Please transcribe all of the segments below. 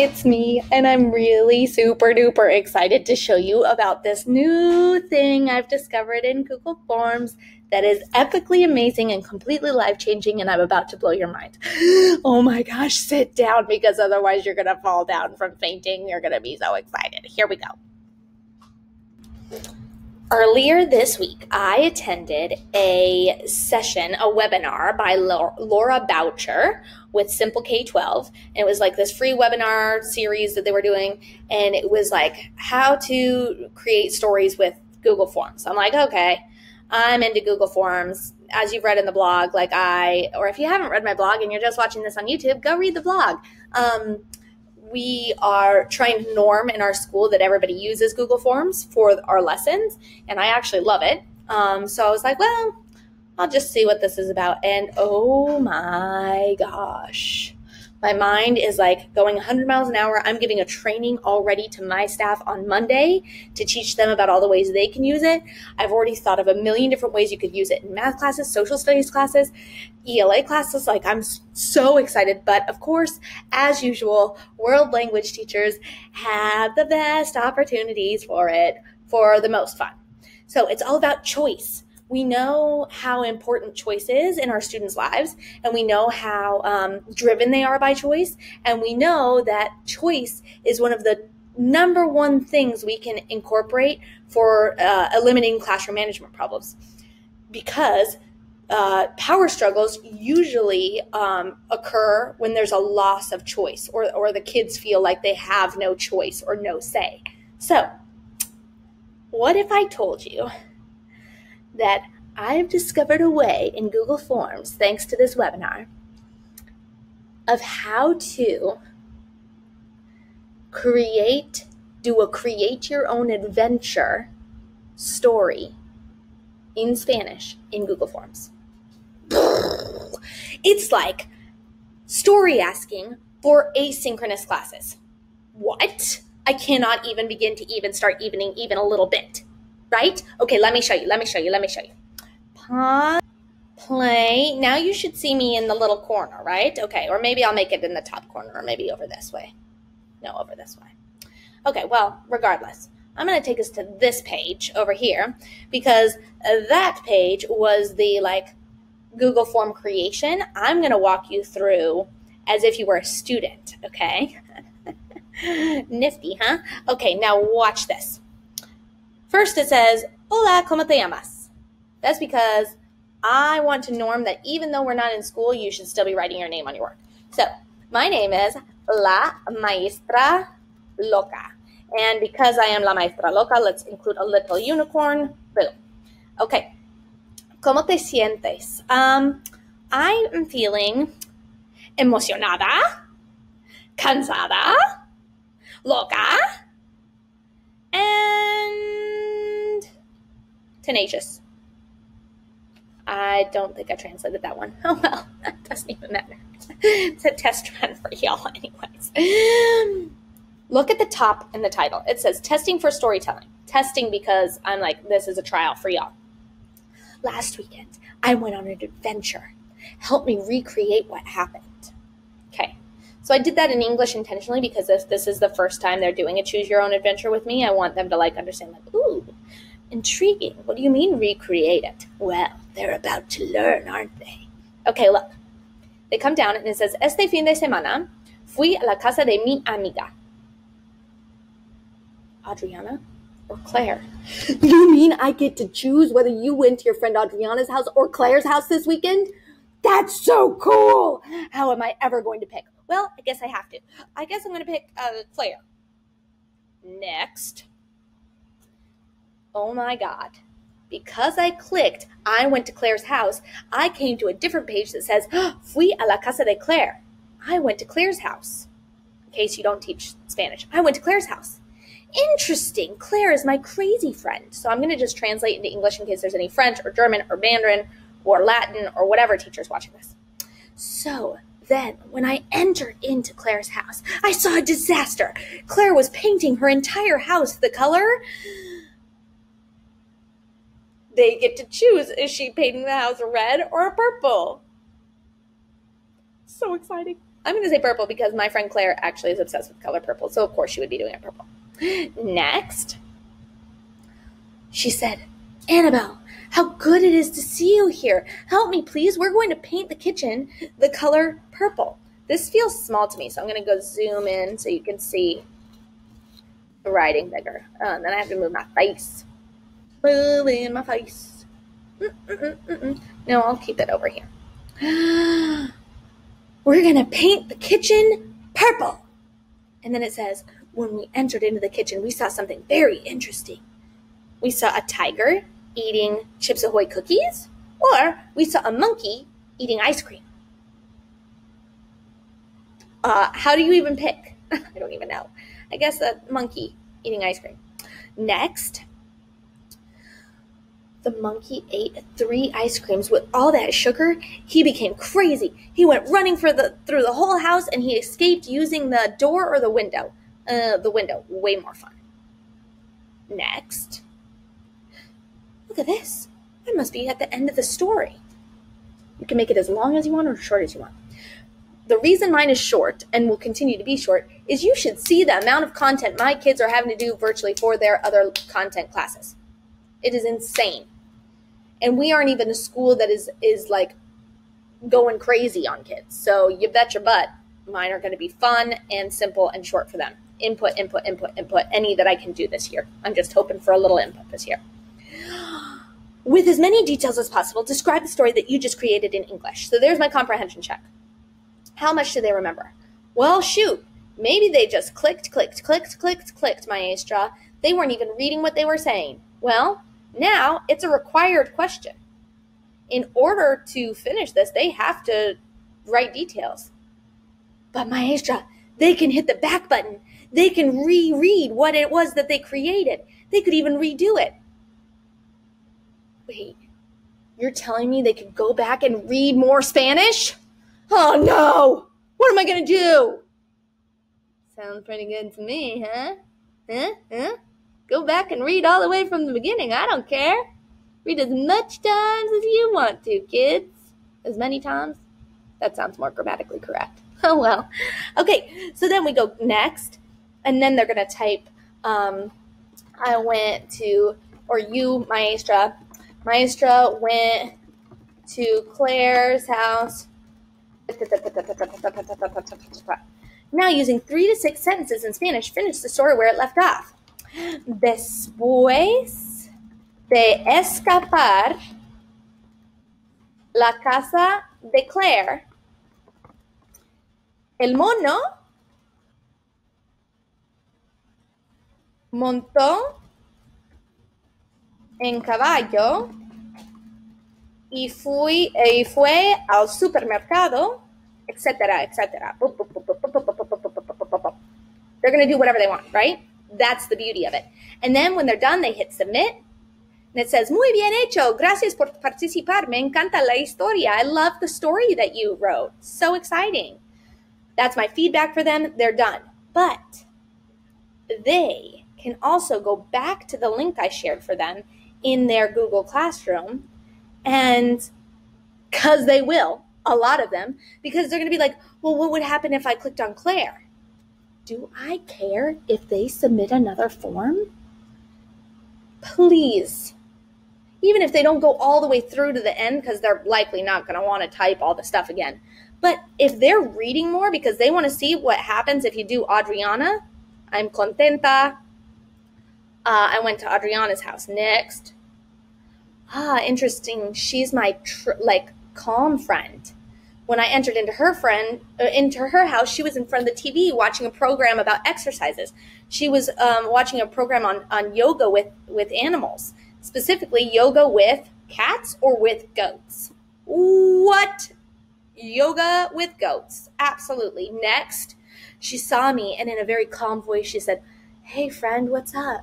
it's me, and I'm really super duper excited to show you about this new thing I've discovered in Google Forms that is epically amazing and completely life changing, and I'm about to blow your mind. Oh my gosh, sit down because otherwise you're gonna fall down from fainting. You're gonna be so excited. Here we go. Earlier this week, I attended a session, a webinar by Laura Boucher with SimpleK12. And it was like this free webinar series that they were doing. And it was like how to create stories with Google Forms. I'm like, okay, I'm into Google Forms. As you've read in the blog, like I, or if you haven't read my blog and you're just watching this on YouTube, go read the blog. Um, we are trying to norm in our school that everybody uses Google Forms for our lessons, and I actually love it. Um, so I was like, well, I'll just see what this is about. And oh my gosh, my mind is like going 100 miles an hour. I'm giving a training already to my staff on Monday to teach them about all the ways they can use it. I've already thought of a million different ways you could use it in math classes, social studies classes, ELA classes. Like, I'm so excited. But of course, as usual, world language teachers have the best opportunities for it for the most fun. So it's all about choice we know how important choice is in our students' lives, and we know how um, driven they are by choice, and we know that choice is one of the number one things we can incorporate for uh, eliminating classroom management problems because uh, power struggles usually um, occur when there's a loss of choice or, or the kids feel like they have no choice or no say. So, what if I told you that I've discovered a way in Google Forms, thanks to this webinar, of how to create, do a create your own adventure story in Spanish in Google Forms. It's like story asking for asynchronous classes. What? I cannot even begin to even start evening even a little bit right? Okay, let me show you. Let me show you. Let me show you. Pause, play. Now you should see me in the little corner, right? Okay, or maybe I'll make it in the top corner, or maybe over this way. No, over this way. Okay, well, regardless, I'm going to take us to this page over here because uh, that page was the like Google form creation. I'm going to walk you through as if you were a student, okay? Nifty, huh? Okay, now watch this. First, it says, Hola, ¿cómo te llamas? That's because I want to norm that even though we're not in school, you should still be writing your name on your work. So, my name is La Maestra Loca. And because I am La Maestra Loca, let's include a little unicorn. Boom. Okay. ¿Cómo te sientes? Um, I am feeling emocionada, cansada, loca, tenacious. I don't think I translated that one. Oh well, that doesn't even matter. it's a test run for y'all, anyways. Um, look at the top in the title. It says testing for storytelling. Testing because I'm like, this is a trial for y'all. Last weekend, I went on an adventure. Help me recreate what happened. Okay. So I did that in English intentionally because this, this is the first time they're doing a choose your own adventure with me. I want them to like understand like, Intriguing. What do you mean recreate it? Well, they're about to learn, aren't they? Okay, look. They come down and it says, Este fin de semana fui a la casa de mi amiga. Adriana or Claire? you mean I get to choose whether you went to your friend Adriana's house or Claire's house this weekend? That's so cool! How am I ever going to pick? Well, I guess I have to. I guess I'm going to pick uh, Claire. Next oh my God. Because I clicked, I went to Claire's house, I came to a different page that says, ah, Fui a la casa de Claire. I went to Claire's house. In case you don't teach Spanish, I went to Claire's house. Interesting. Claire is my crazy friend. So I'm going to just translate into English in case there's any French or German or Mandarin or Latin or whatever teacher's watching this. So then, when I entered into Claire's house, I saw a disaster. Claire was painting her entire house the color they get to choose is she painting the house red or purple? So exciting. I'm going to say purple because my friend Claire actually is obsessed with color purple. So, of course, she would be doing it purple. Next, she said, Annabelle, how good it is to see you here. Help me, please. We're going to paint the kitchen the color purple. This feels small to me, so I'm going to go zoom in so you can see the writing bigger. Uh, and then I have to move my face. Moving my face. Mm-mm-mm-mm. No, I'll keep it over here. We're going to paint the kitchen purple. And then it says, when we entered into the kitchen, we saw something very interesting. We saw a tiger eating Chips Ahoy cookies, or we saw a monkey eating ice cream. Uh, how do you even pick? I don't even know. I guess a monkey eating ice cream. Next, the monkey ate three ice creams with all that sugar. He became crazy. He went running for the through the whole house and he escaped using the door or the window. Uh, the window, way more fun. Next, look at this. That must be at the end of the story. You can make it as long as you want or as short as you want. The reason mine is short and will continue to be short is you should see the amount of content my kids are having to do virtually for their other content classes. It is insane. And we aren't even a school that is is like going crazy on kids. So you bet your butt mine are going to be fun and simple and short for them. Input, input, input, input, any that I can do this year. I'm just hoping for a little input this year. With as many details as possible, describe the story that you just created in English. So there's my comprehension check. How much do they remember? Well, shoot, maybe they just clicked, clicked, clicked, clicked, clicked, maestra. They weren't even reading what they were saying. Well, now it's a required question. In order to finish this, they have to write details. But Maestra, they can hit the back button. They can reread what it was that they created. They could even redo it. Wait, you're telling me they could go back and read more Spanish? Oh no! What am I gonna do? Sounds pretty good to me, huh? Huh? Huh? Go back and read all the way from the beginning. I don't care. Read as much times as you want to, kids. As many times? That sounds more grammatically correct. Oh well. Okay, so then we go next, and then they're gonna type. Um, I went to, or you, Maestra. Maestra went to Claire's house. Now, using three to six sentences in Spanish, finish the story where it left off. Después de escapar la casa de Claire, el mono montó en caballo y, fui, y fue al supermercado, etcétera, etcétera. They're going to do whatever they want, right? That's the beauty of it. And then when they're done, they hit submit. And it says, Muy bien hecho. Gracias por participar. Me encanta la historia. I love the story that you wrote. So exciting. That's my feedback for them. They're done. But they can also go back to the link I shared for them in their Google Classroom. And because they will, a lot of them, because they're going to be like, well, what would happen if I clicked on Claire? Do I care if they submit another form? Please. Even if they don't go all the way through to the end, because they're likely not going to want to type all the stuff again. But if they're reading more because they want to see what happens if you do Adriana, I'm contenta. Uh, I went to Adriana's house next. Ah, interesting. She's my tr- like calm friend when I entered into her friend uh, into her house, she was in front of the TV watching a program about exercises. She was um, watching a program on on yoga with with animals, specifically yoga with cats or with goats. What? Yoga with goats. Absolutely. Next, she saw me and in a very calm voice she said, "Hey friend, what's up?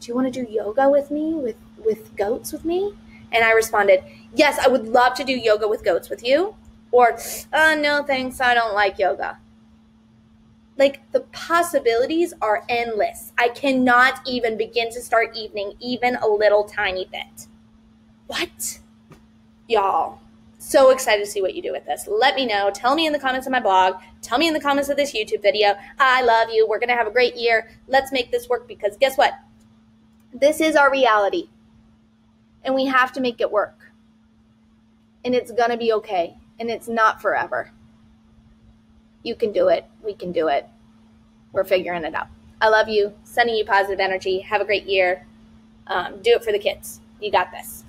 Do you want to do yoga with me with with goats with me?" And I responded, "Yes, I would love to do yoga with goats with you." Or uh, no thanks i don't like yoga like the possibilities are endless i cannot even begin to start evening even a little tiny bit what y'all so excited to see what you do with this. Let me know. Tell me in the comments of my blog. Tell me in the comments of this YouTube video. I love you. We're going to have a great year. Let's make this work because guess what? This is our reality. And we have to make it work. And it's going to be okay. And it's not forever. You can do it. We can do it. We're figuring it out. I love you. Sending you positive energy. Have a great year. Um, do it for the kids. You got this.